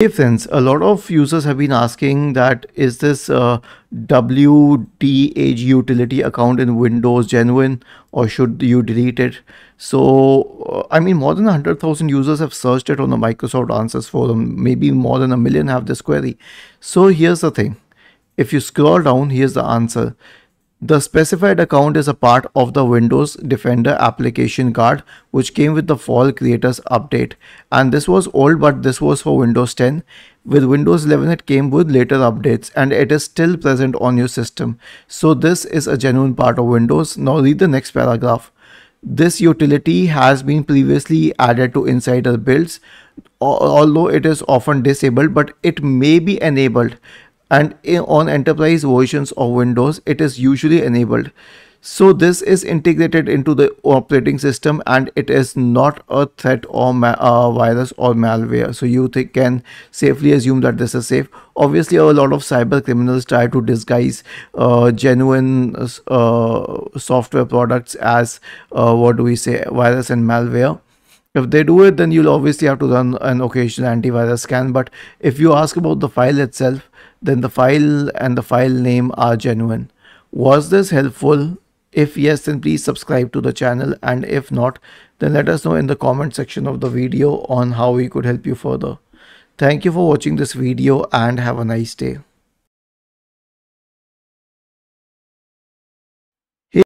Hey friends, a lot of users have been asking that is this uh, utility account in Windows genuine or should you delete it? So, uh, I mean, more than 100,000 users have searched it on the Microsoft Answers forum. Maybe more than a million have this query. So here's the thing. If you scroll down, here's the answer. The specified account is a part of the Windows Defender application guard which came with the fall creators update and this was old but this was for Windows 10. With Windows 11 it came with later updates and it is still present on your system. So this is a genuine part of Windows. Now read the next paragraph. This utility has been previously added to insider builds although it is often disabled but it may be enabled and on enterprise versions of Windows it is usually enabled. So this is integrated into the operating system and it is not a threat or uh, virus or malware. So you can safely assume that this is safe. Obviously a lot of cyber criminals try to disguise uh, genuine uh, software products as uh, what do we say virus and malware if they do it then you'll obviously have to run an occasional antivirus scan but if you ask about the file itself then the file and the file name are genuine. Was this helpful? If yes, then please subscribe to the channel and if not, then let us know in the comment section of the video on how we could help you further. Thank you for watching this video and have a nice day.